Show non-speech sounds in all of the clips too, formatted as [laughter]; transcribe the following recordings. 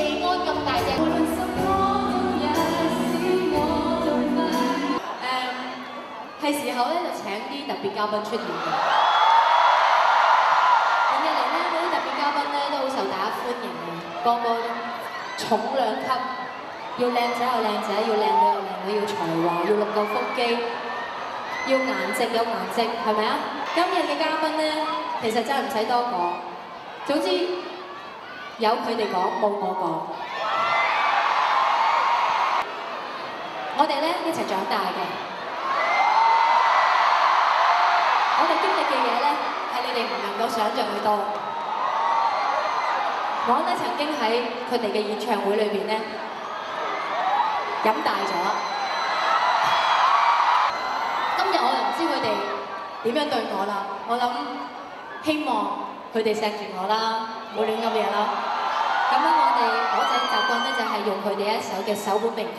安咁大隻。誒，係時候咧就請啲特別嘉賓出現嘅。近日嚟咧，嗰啲特別嘉賓咧都好受大家歡迎嘅，個個重量級，要靚仔有靚仔，要靚女有靚女，要才華，要六嚿腹肌，要顏值有顏值，係咪啊？今日嘅嘉賓咧，其實真係唔使多講，總之有佢哋講，冇我講。我哋咧一齊長大嘅，我哋經歷嘅嘢咧係你哋唔能夠想像嘅多。我咧曾經喺佢哋嘅演唱會裏邊咧飲大咗。今日我就唔知佢哋點樣對我啦。我諗希望佢哋錫住我啦，冇亂咁嘢咯。咁樣我哋嗰陣習慣咧就係用佢哋一首嘅首本名曲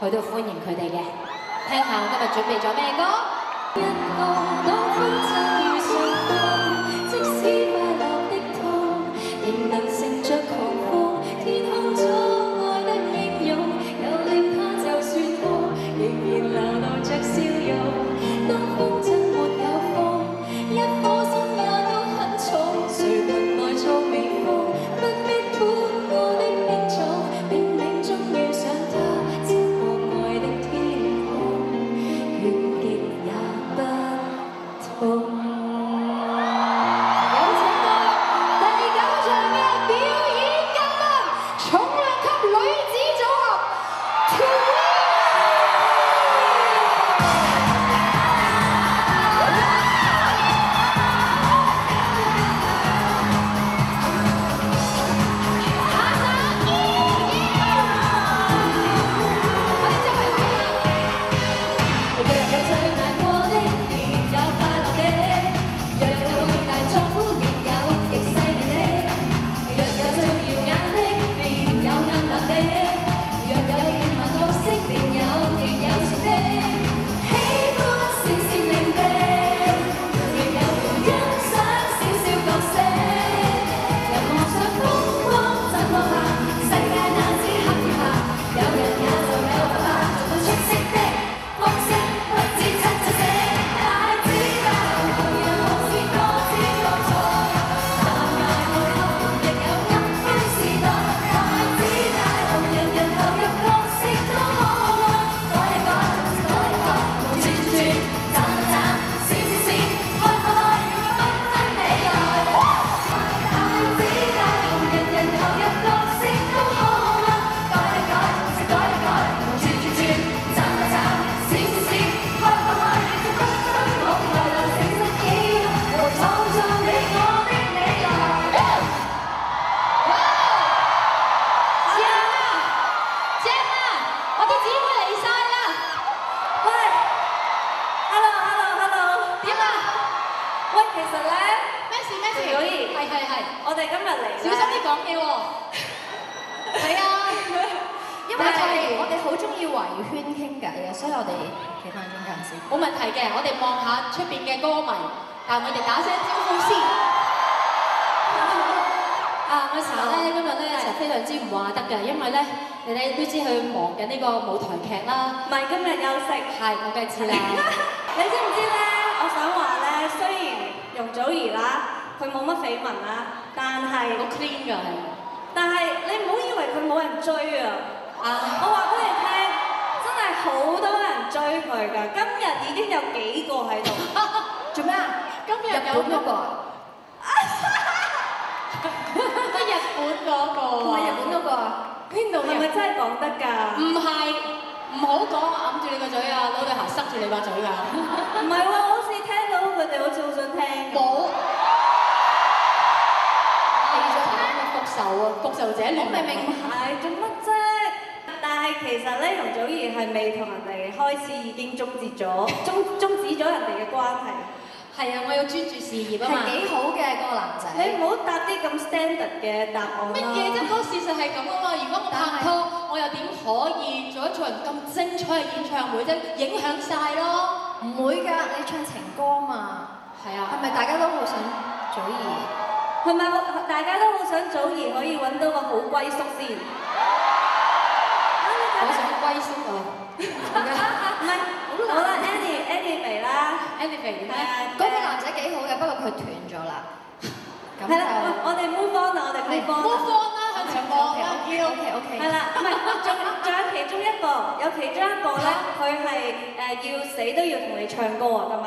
去到歡迎佢哋嘅。聽下我今日準備咗咩歌？一個當風啲姊妹嚟晒啦！喂，hello，hello，hello，點啊？喂，其實咧，咩事咩事？小儀係係係，我哋今日嚟小心啲講嘢喎。[laughs] 係啊，因為我哋好中意圍圈傾偈嘅，所以我哋企翻中間先。冇問題嘅，我哋望下出邊嘅歌迷，但我哋打聲招呼先。啊，我查咧今日咧就非常之唔話得㗎，因為咧你哋都知佢忙緊呢個舞台劇啦。唔係今日休息。係，我梗係知啦。[laughs] 你知唔知咧？我想話咧，雖然容祖兒啦，佢冇乜緋聞啦，但係好 clean 㗎係。但係你唔好以為佢冇人追啊！啊，我話俾你聽，真係好多人追佢㗎。今日已經有幾個喺度。[laughs] 做咩啊？今日日有本嗰個日本嗰個係日本嗰個啊？邊度係咪？真係講得㗎？唔係，唔好講，揞住你個嘴啊！攞對鞋塞住你把嘴啊。唔係喎，我好似聽到佢哋好似好想聽。冇。你咗講嘅復仇啊！復仇者聯盟我明明係做乜啫？但係其實咧，容祖兒係未同人哋開始已經終結咗，終終止咗人哋嘅關係。係啊！我要專注事業啊嘛。係幾好嘅嗰個男仔。你唔好答啲咁 standard 嘅答案啦。乜嘢啫？嗰個事實係咁啊嘛！如果我拍拖，我又點可以做一場咁精彩嘅演唱會啫？影響晒咯。唔會㗎，你唱情歌嘛。係啊。係咪大家都好想祖兒係咪大家都好想祖兒可以揾到個好歸宿先？我想歸宿啊！[laughs] 唔係，好啦，Annie Annie 肥啦，Anyway，係啊嗰個男仔幾好嘅，不過佢斷咗啦。咁係啦，我哋 move on 啦，我哋 move on 啦。啦，向前望啦 OK OK 係啦，唔係，仲仲有其中一個，有其中一個咧，佢係誒要死都要同你唱歌啊！今晚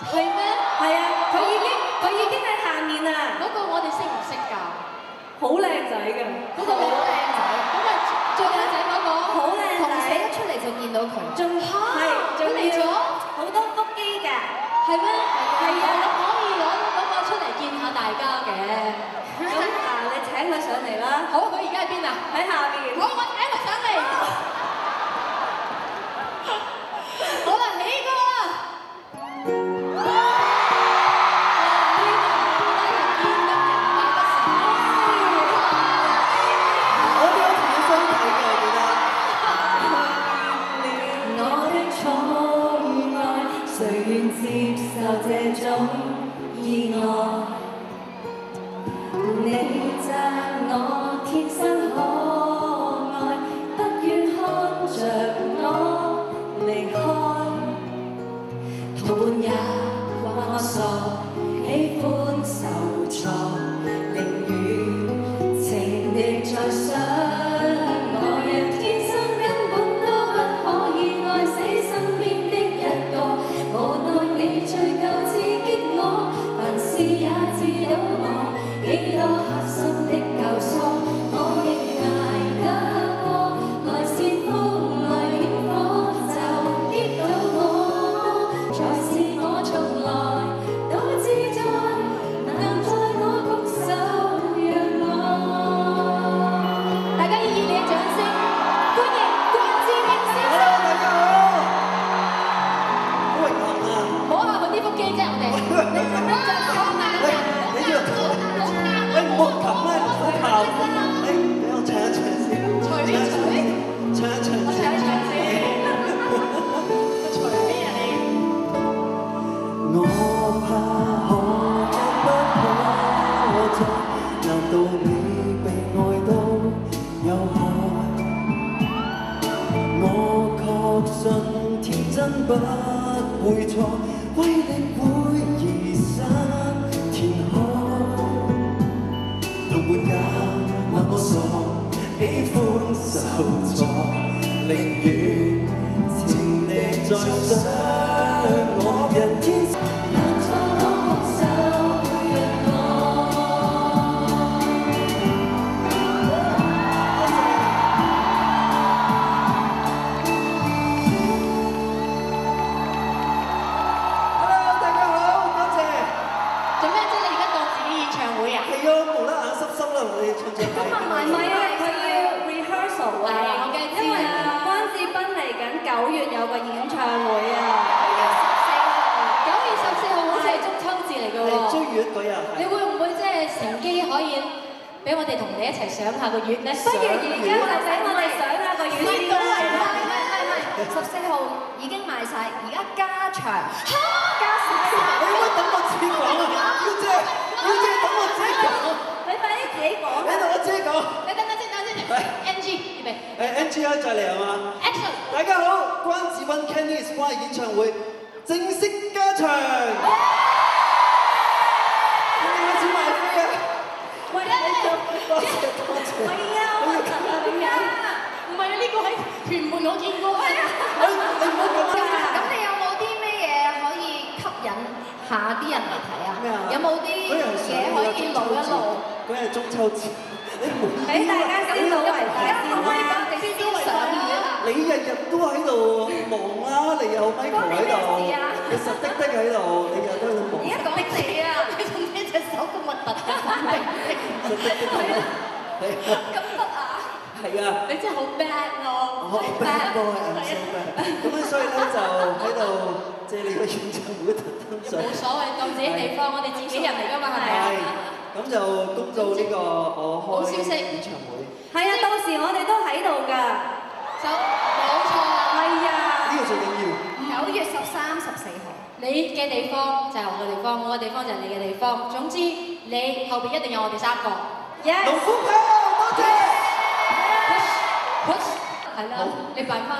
係咩？係啊，佢已經佢已經喺下面啦，嗰個我哋識唔識㗎？好靚仔嘅，嗰個好靚仔，咁啊最靚仔嗰個，好靚仔就見到佢。仲係仲佢嚟咗好多腹肌㗎，係咩？係啊可以攞嗰個出嚟見下大家嘅。[laughs] 咁啊，你請佢上嚟啦，好，佢而家喺邊啊？喺下面。好，我請佢上嚟。会错，威力会移山填海。同伴也問我傻，喜欢受挫，宁愿情敌在伤我人天我哋同你一齊上下個月咧？不如而家就俾我哋上下個月先啦。十四號已經賣晒，而家加場。你可唔可以等我自己講啊？要姐，要姐等我自己講。你快啲自己講你同我自己講。你等等先，等陣先。NG 預備誒 NG 啊，再嚟係嘛？，Action！大家好，關子溫 Candice 關演唱會正式加場。多謝多謝。係啊，好核突啊。唔係啊，呢個喺屯門我見過。哎你唔好咁咁啊！咁你有冇啲咩嘢可以吸引下啲人嚟睇啊咩啊？？有冇啲嘢可以露一露？嗰日中秋節，你唔好俾大家先到為大先啦。先先上月啊！你日日都喺度忙啦，你又 Michael 喺度，你實的的喺度，你日日都喺度忙而。家講你啊！你做咩隻手咁核突嘅？[laughs] [laughs] 實的的係啊，係啊，咁得啊！係啊。你真係好 bad 咯！好 bad boy I'm so bad，咁樣所以咧就喺度借你個演唱會特登上，冇所謂，當自己地方，我哋自己人嚟㗎嘛，係咪？咁就公告呢個我開好消息演唱會，係啊，到時我哋都喺度㗎。就冇錯係啊呢啊。個最緊要。九月十三、十四號，你嘅地方就係我嘅地方，我嘅地方就係你嘅地方。總之，你你後邊一定有我哋三個。Yes，龍虎豹，多謝。push，係啦，你扮翻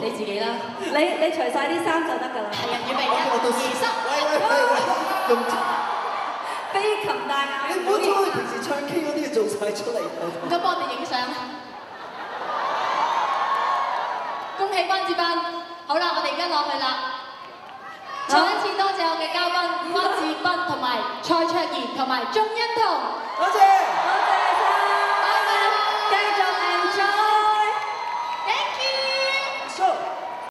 你自己啦。你你除晒啲衫就得㗎啦。係啊，預備一、二、三。喂喂喂喂，用飛禽大咬，你唔好將你平時唱 K 嗰啲嘢做晒出嚟。唔該幫我哋影相。恭喜關智斌！好啦，我哋而家落去啦。再一次多謝我嘅嘉賓關智斌同埋蔡卓妍同埋鐘欣彤。多謝。多